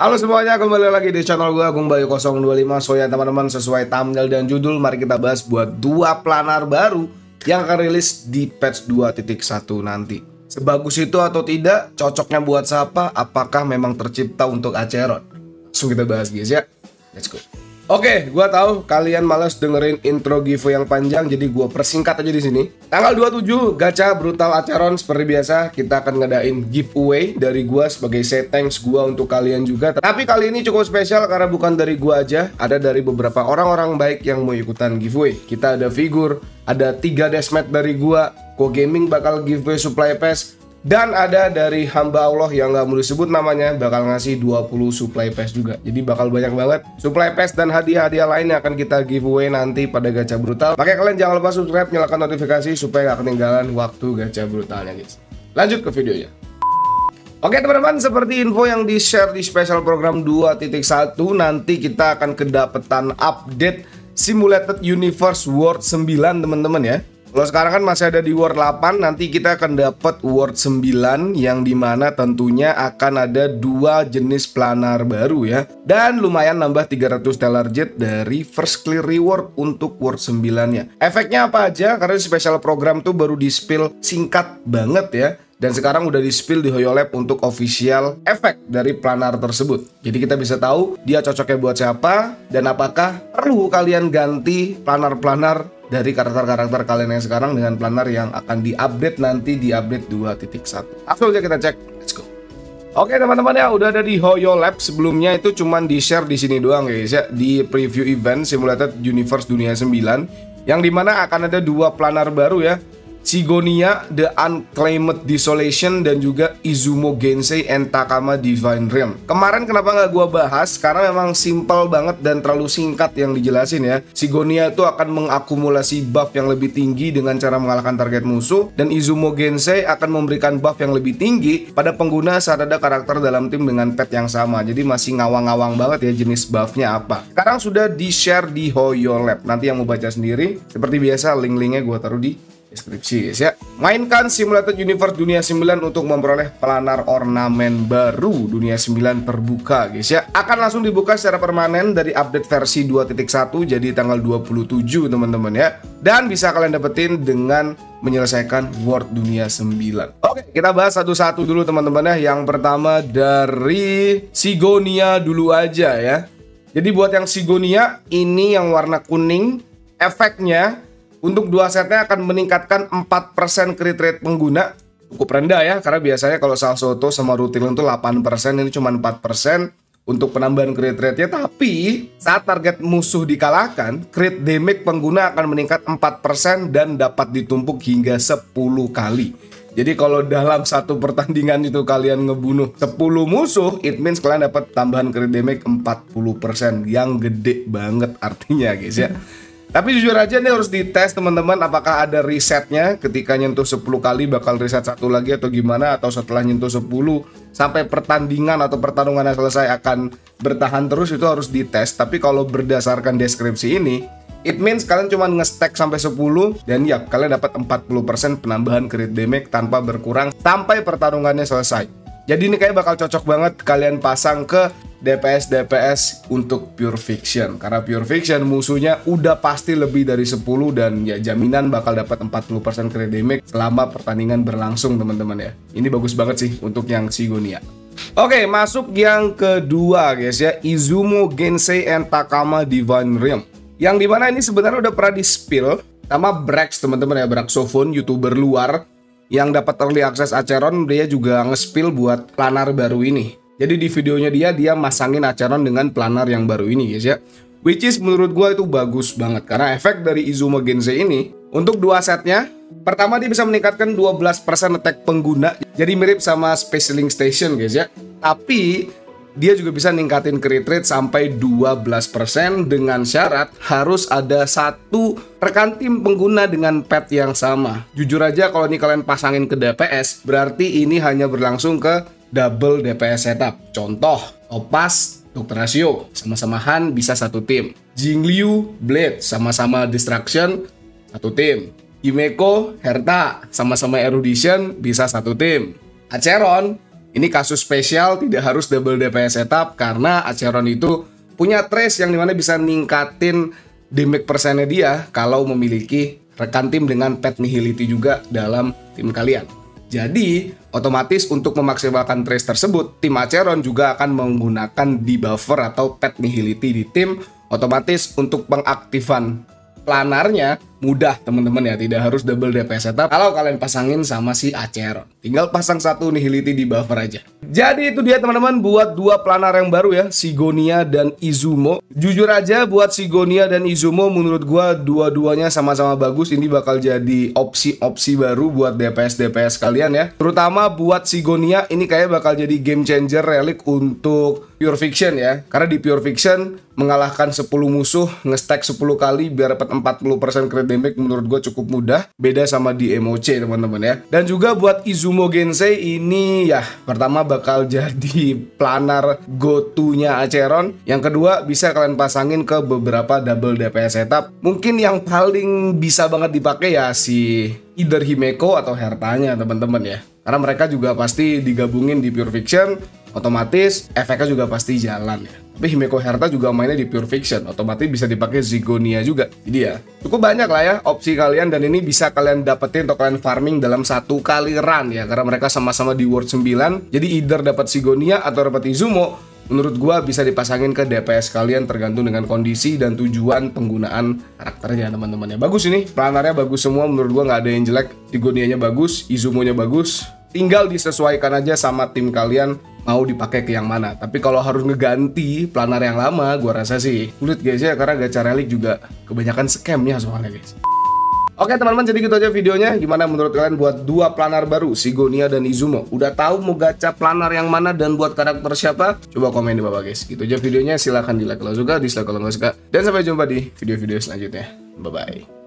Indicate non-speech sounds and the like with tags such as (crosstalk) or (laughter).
Halo semuanya, kembali lagi di channel gue Agung Bayu 025 So ya teman-teman, sesuai thumbnail dan judul Mari kita bahas buat dua planar baru Yang akan rilis di patch 2.1 nanti. Sebagus itu atau tidak, cocoknya buat siapa, apakah memang tercipta untuk Acheron? Langsung kita bahas guys ya. Let's go Oke, gua tahu kalian males dengerin intro giveaway yang panjang, jadi gua persingkat aja di sini. Tanggal 27 gacha brutal acaron seperti biasa, kita akan ngadain giveaway dari gua sebagai say thanks gua untuk kalian juga. Tapi kali ini cukup spesial karena bukan dari gua aja, ada dari beberapa orang-orang baik yang mau ikutan giveaway. Kita ada figur, ada tiga desmet dari gua, Go Gaming bakal giveaway supply pass, dan ada dari hamba Allah yang nggak mau disebut namanya bakal ngasih 20 supply pass juga. Jadi bakal banyak banget supply pass dan hadiah-hadiah lain yang akan kita giveaway nanti pada gacha brutal. Makanya kalian jangan lupa subscribe, nyalakan notifikasi supaya nggak ketinggalan waktu gacha brutalnya guys. Lanjut ke videonya. Oke teman-teman, seperti info yang di-share di special program 2.1 nanti kita akan kedapetan update Simulated Universe World 9 teman-teman ya. Kalau sekarang kan masih ada di World 8, nanti kita akan dapat World 9 yang di mana tentunya akan ada dua jenis planar baru ya. Dan lumayan nambah 300 Stellar Jet dari First Clear Reward untuk World 9-nya. Efeknya apa aja? Karena special program tuh baru di-spill singkat banget ya dan sekarang udah di spill di Hoyolab untuk official efek dari planar tersebut. Jadi kita bisa tahu dia cocoknya buat siapa dan apakah perlu kalian ganti planar-planar dari karakter-karakter kalian yang sekarang dengan planar yang akan diupdate nanti di update 2.1. Langsung aja kita cek. Let's go. Oke teman-teman ya udah ada di Hoyo Lab sebelumnya itu cuman di share di sini doang guys ya di preview event Simulated Universe Dunia 9 yang di mana akan ada dua planar baru ya Sigonia, The Unclaimed Desolation, dan juga Izumo Gensei and Takama Divine Realm. Kemarin kenapa nggak gua bahas? Karena memang simple banget dan terlalu singkat yang dijelasin ya. Sigonia itu akan mengakumulasi buff yang lebih tinggi dengan cara mengalahkan target musuh, dan Izumo Gensei akan memberikan buff yang lebih tinggi pada pengguna saat ada karakter dalam tim dengan pet yang sama. Jadi masih ngawang-ngawang banget ya jenis buffnya apa. Sekarang sudah di-share di Hoyo Lab. Nanti yang mau baca sendiri, seperti biasa link-linknya gue taruh di deskripsi guys ya. Mainkan Simulated Universe Dunia 9 untuk memperoleh planar ornamen baru Dunia 9 terbuka guys ya. Akan langsung dibuka secara permanen dari update versi 2.1 jadi tanggal 27 teman-teman ya. Dan bisa kalian dapetin dengan menyelesaikan World Dunia 9. Oke, kita bahas satu-satu dulu teman-teman ya. Yang pertama dari Sigonia dulu aja ya. Jadi buat yang Sigonia ini yang warna kuning efeknya untuk dua setnya akan meningkatkan 4% crit rate pengguna. Cukup rendah ya karena biasanya kalau Salsoto sama Rutilin itu 8% ini cuma 4% untuk penambahan crit rate-nya tapi saat target musuh dikalahkan crit damage pengguna akan meningkat 4% dan dapat ditumpuk hingga 10 kali. Jadi kalau dalam satu pertandingan itu kalian ngebunuh 10 musuh, it means kalian dapat tambahan crit damage 40% yang gede banget artinya guys ya. Tapi jujur aja nih harus dites teman-teman apakah ada resetnya ketika nyentuh 10 kali bakal reset satu lagi atau gimana atau setelah nyentuh 10 sampai pertandingan atau pertarungannya selesai akan bertahan terus itu harus dites. Tapi kalau berdasarkan deskripsi ini It means kalian cuma nge-stack sampai 10 dan ya kalian dapat 40% penambahan crit damage tanpa berkurang sampai pertarungannya selesai. Jadi ini kayak bakal cocok banget kalian pasang ke DPS DPS untuk Pure Fiction karena Pure Fiction musuhnya udah pasti lebih dari 10 dan ya jaminan bakal dapat 40% crit damage selama pertandingan berlangsung teman-teman ya. Ini bagus banget sih untuk yang Sigonia. Oke, masuk yang kedua guys ya, Izumo Gensei and Takama Divine Realm. Yang di mana ini sebenarnya udah pernah di-spill sama Brax teman-teman ya, Braxophone, YouTuber luar yang dapat early access Acheron dia juga nge-spill buat planar baru ini. Jadi di videonya dia dia masangin acaron dengan planar yang baru ini guys ya. Which is menurut gue itu bagus banget karena efek dari Izuma Gensei ini untuk dua setnya Pertama dia bisa meningkatkan 12% attack pengguna Jadi mirip sama Space Link Station guys ya Tapi dia juga bisa ningkatin crit rate sampai 12% dengan syarat harus ada satu rekan tim pengguna dengan pet yang sama. Jujur aja kalau ini kalian pasangin ke DPS, berarti ini hanya berlangsung ke double DPS setup. Contoh, Opas, Dr. Rasio, sama-sama Han bisa satu tim. Jingliu, Blade, sama-sama Distraction, satu tim. Himeko, Herta, sama-sama Erudition, bisa satu tim. Acheron, Ini kasus spesial tidak harus double DPS setup karena Acheron itu punya trace yang di mana bisa ningkatin damage persennya dia kalau memiliki rekan tim dengan pet nihility juga dalam tim kalian. Jadi, otomatis untuk memaksimalkan trace tersebut, tim Acheron juga akan menggunakan debuffer atau pet nihility di tim. Otomatis untuk pengaktifan planarnya mudah teman-teman ya. Tidak harus double DPS setup. Kalau kalian pasangin sama si Acheron tinggal pasang satu nihility di buffer aja. Jadi itu dia teman-teman buat dua planar yang baru ya. Sigonia dan Izumo. Jujur aja buat Sigonia dan Izumo menurut gua dua-duanya sama-sama bagus. Ini bakal jadi opsi-opsi baru buat DPS-DPS kalian ya. Terutama buat Sigonia ini kayak bakal jadi game changer relic untuk Pure Fiction ya. Karena di Pure Fiction mengalahkan 10 musuh ngestek 10 kali biar dapat 40% crit damage menurut gue cukup mudah. Beda sama di MOC teman-teman ya. Dan juga buat Izumo Gensei ini ya pertama bakal (laughs) jadi planar go to nya Acheron yang kedua bisa kalian pasangin ke beberapa double DPS setup. Mungkin yang paling bisa banget dipakai ya si either Himeko atau Hertanya teman-teman ya. Karena mereka juga pasti digabungin di Pure Fiction otomatis efeknya juga pasti jalan ya tapi Himeko Herta juga mainnya di Pure Fiction, otomatis bisa dipakai Zigonia juga. Jadi ya, cukup banyak lah ya opsi kalian dan ini bisa kalian dapetin atau kalian farming dalam satu kali run ya, karena mereka sama-sama di World 9. Jadi either dapat Zigonia atau dapat Izumo, menurut gua bisa dipasangin ke DPS kalian tergantung dengan kondisi dan tujuan penggunaan karakternya teman-teman ya. Bagus ini, planarnya bagus semua menurut gua nggak ada yang jelek. Zigonianya bagus, Izumonya bagus. Tinggal disesuaikan aja sama tim kalian mau dipakai ke yang mana. Tapi kalau harus ngeganti planar yang lama, gua rasa sih sulit guys ya. Karena gacha relik juga kebanyakan scamnya soalnya guys. Oke teman-teman jadi gitu aja videonya. Gimana menurut kalian buat dua planar baru Sigonia dan Izumo? Udah tahu mau gacha planar yang mana dan buat karakter siapa? Coba komen di bawah guys. Gitu aja videonya. Silahkan di like kalau suka Dislike kalau nggak suka. Dan sampai jumpa di video-video selanjutnya. Bye-bye